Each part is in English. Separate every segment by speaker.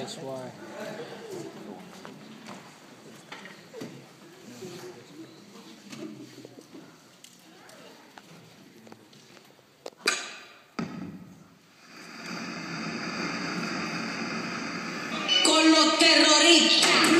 Speaker 1: That's why. Con los terroristas.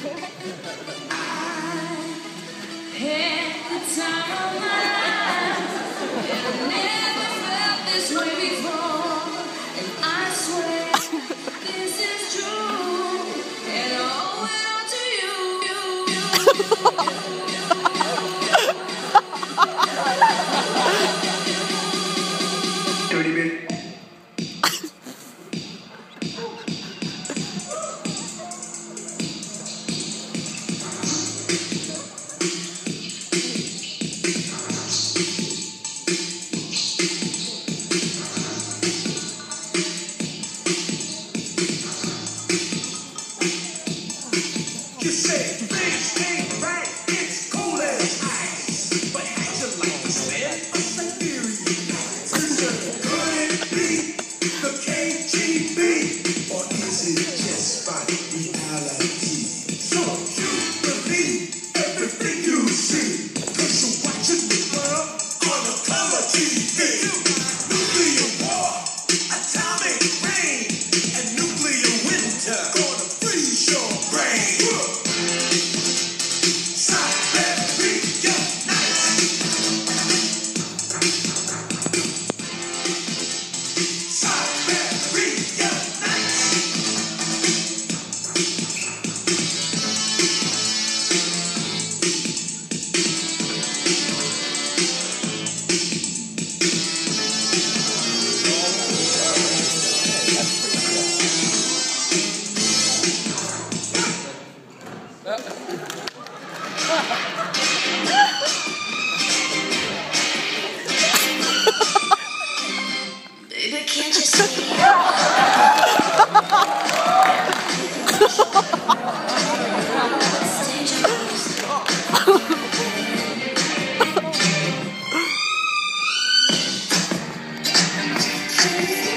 Speaker 1: I had the time of my life.
Speaker 2: you say right, it's as ice. But how you like to. Could it be the?
Speaker 1: She